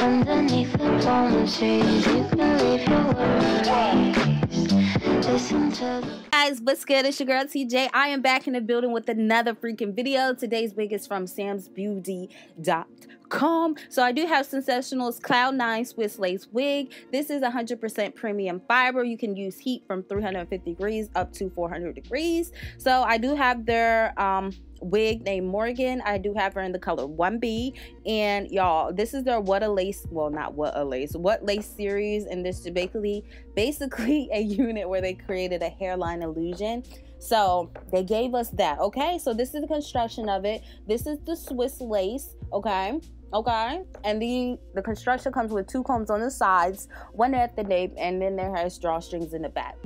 underneath the palm trees. You can leave your guys, what's good? It's your girl Tei Jae. I am back in the building with another freaking video. Today's wig is from samsbeauty.com. So I do have Sensationnel's Cloud 9 Swiss Lace wig. This is 100% premium fiber. You can use heat from 350 degrees up to 400 degrees. So I do have their um wig named Morgan. I do have her in the color 1B. And y'all, this is their What a Lace, well, not What a Lace, What Lace series. And this is basically, basically a unit where they created a hairline illusion. So they gave us that, okay? So this is the construction of it. This is the Swiss lace, okay? Okay, and the the construction comes with two combs on the sides, one at the nape, and then there has drawstrings in the back.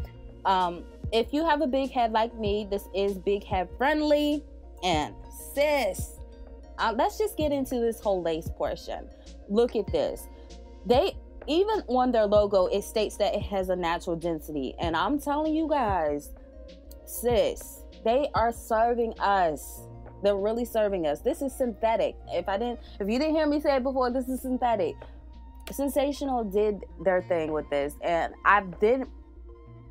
Um, if you have a big head like me, this is big head friendly. And sis, uh, let's just get into this whole lace portion. Look at this. They even on their logo, it states that it has a natural density. And I'm telling you guys, sis, they are serving us. They're really serving us. This is synthetic. If I didn't, if you didn't hear me say it before, this is synthetic. Sensationnel did their thing with this, and I did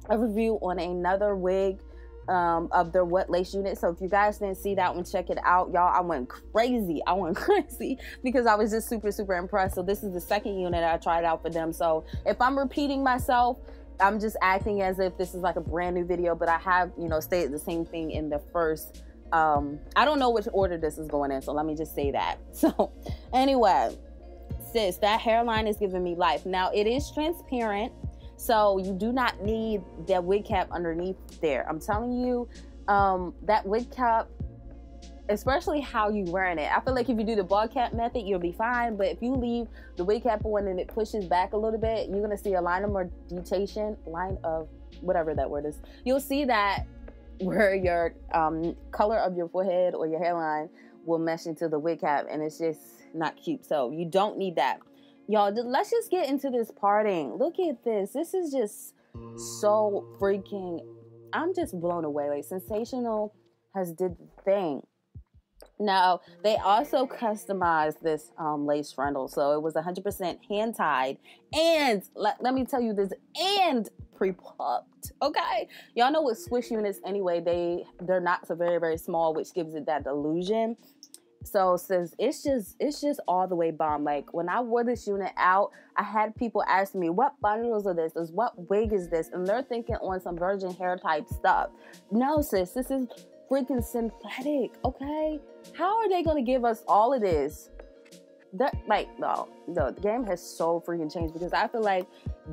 a review on another wig um, of their what lace unit. So if you guys didn't see that one, check it out, y'all. I went crazy. I went crazy because I was just super, super impressed. So this is the second unit I tried out for them. So if I'm repeating myself, I'm just acting as if this is like a brand new video, but I have, you know, stated the same thing in the first. Um, I don't know which order this is going in, so let me just say that. So, anyway, sis, that hairline is giving me life. Now it is transparent, so you do not need that wig cap underneath there. I'm telling you, um, that wig cap, especially how you wearing it. I feel like if you do the ball cap method, you'll be fine. But if you leave the wig cap on and it pushes back a little bit, you're gonna see a line of more meditation, line of whatever that word is. You'll see that where your um, color of your forehead or your hairline will mesh into the wig cap, and it's just not cute. So you don't need that y'all let's just get into this parting look at this. This is just so freaking i'm just blown away. Like Sensationnel has did the thing. Now they also customized this um, lace frontal so it was 100% hand tied and let, let me tell you this and pre-plucked okay? Y'all know with swiss units anyway they they're not so very very small which gives it that illusion so since it's just it's just all the way bomb. Like when I wore this unit out, I had people ask me, "What bundles are this? Is what wig is this?" And they're thinking on some virgin hair type stuff. No, sis, this is freaking synthetic. Okay, how are they gonna give us all of this? That like no, no, the game has so freaking changed because I feel like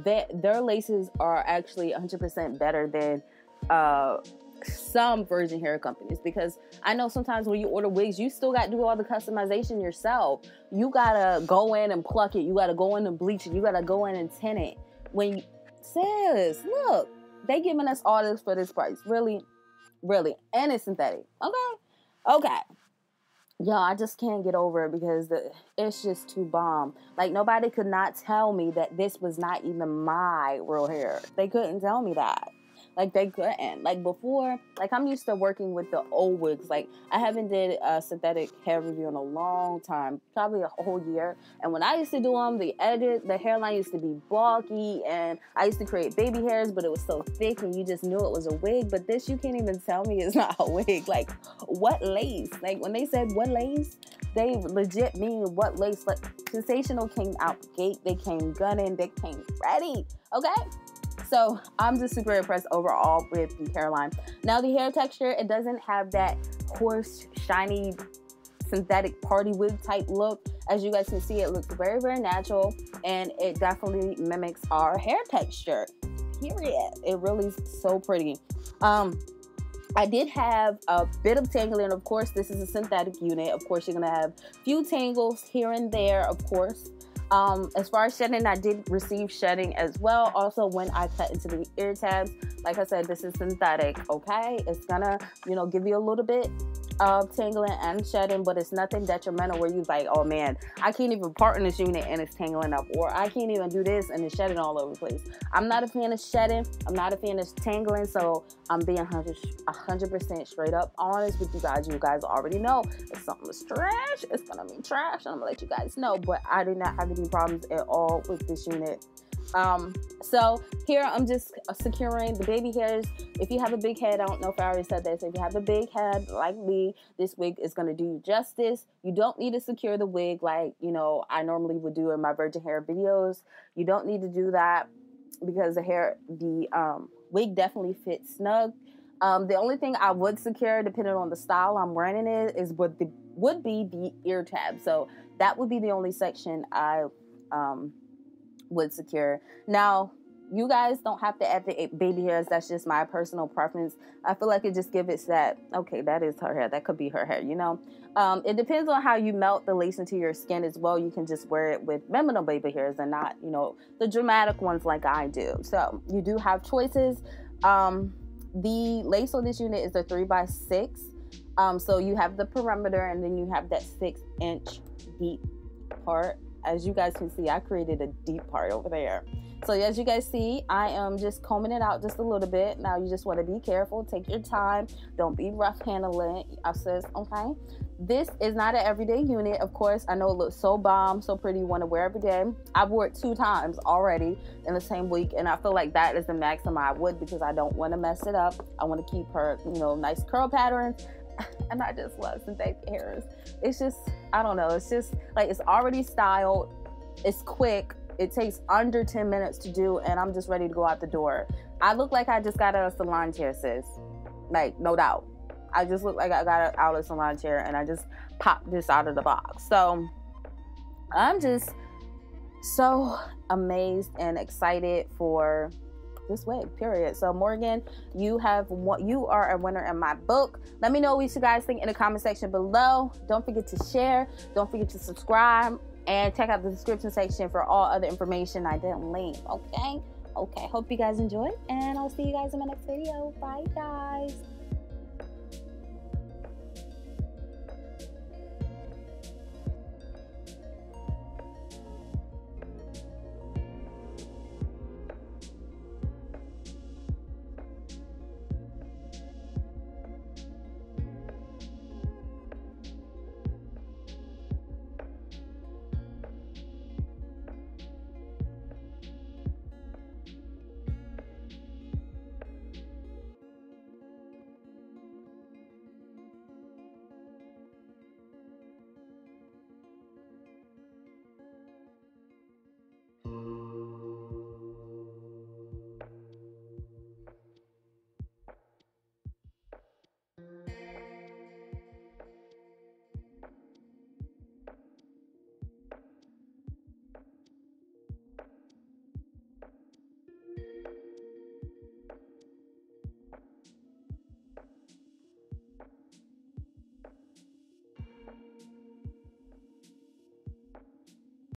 that their laces are actually 100% better than uh some virgin hair companies because I know sometimes when you order wigs, you still got to do all the customization yourself. You gotta go in and pluck it. You gotta go in and bleach it. You gotta go in and tint it. When you, says, look, they giving us all this for this price. Really, really, and it's synthetic. Okay, okay. Yo, I just can't get over it because the, it's just too bomb. Like nobody could not tell me that this was not even my real hair. They couldn't tell me that. Like they couldn't. Like before, like I'm used to working with the old wigs. Like I haven't did a synthetic hair review in a long time, probably a whole year. And when I used to do them, the edit, the hairline used to be bulky, and I used to create baby hairs, but it was so thick, and you just knew it was a wig. But this, you can't even tell me it's not a wig. Like what lace? Like when they said what lace, they legit mean what lace. Like Sensationnel came out gate, they came gunning, they came ready. Okay. So I'm just super impressed overall with the hairline. Now the hair texture, it doesn't have that coarse, shiny, synthetic party wig type look. As you guys can see, it looks very, very natural and it definitely mimics our hair texture. Period. It really is so pretty. Um, I did have a bit of tangling. Of course, this is a synthetic unit. Of course, you're going to have a few tangles here and there, of course. Um, as far as shedding, I did receive shedding as well. Also, when I cut into the ear tabs, like I said, this is synthetic, okay? It's gonna, you know, give you a little bit Um, of tangling and shedding, but it's nothing detrimental where you're like, oh man, I can't even part in this unit and it's tangling up, or I can't even do this and it's shedding all over the place. I'm not a fan of shedding. I'm not a fan of tangling, so I'm being 100 100% straight up honest with you guys. You guys already know if something is trash, it's gonna be trash, and I'm gonna let you guys know. But I did not have any problems at all with this unit. Um, so here I'm just securing the baby hairs. If you have a big head, I don't know if I already said this. If you have a big head like me, this wig is going to do you justice. You don't need to secure the wig like, you know, I normally would do in my virgin hair videos. You don't need to do that because the hair, the um, wig definitely fits snug. Um, the only thing I would secure, depending on the style I'm wearing it, is what the would be the ear tab. So that would be the only section I um, would secure. Now, you guys don't have to add the baby hairs. That's just my personal preference. I feel like it just gives it that, okay, that is her hair. That could be her hair, you know? Um, it depends on how you melt the lace into your skin as well. You can just wear it with minimal baby hairs and not, you know, the dramatic ones like I do. So you do have choices. Um, the lace on this unit is a three by six. Um, so you have the perimeter and then you have that six inch deep part as you guys can see, I created a deep part over there. So as you guys see, I am just combing it out just a little bit. Now you just want to be careful, take your time, don't be rough handling. I says, okay. This is not an everyday unit, of course. I know it looks so bomb, so pretty, you want to wear every day. I've wore it two times already in the same week, and I feel like that is the maximum I would because I don't want to mess it up. I want to keep her, you know, nice curl patterns and I just love synthetic hairs. It's just, I don't know, it's just like it's already styled, it's quick, it takes under 10 minutes to do, and I'm just ready to go out the door. I look like I just got a salon chair, sis. Like, no doubt. I just look like I got out of a salon chair and I just popped this out of the box. So I'm just so amazed and excited for this way period. So morgan you have what you are a winner in my book. Let me know what you guys think in the comment section below. Don't forget to share. Don't forget to subscribe. And check out the description section for all other information i didn't leave okay? Okay hope you guys enjoyed and i'll see you guys in my next video. Bye guys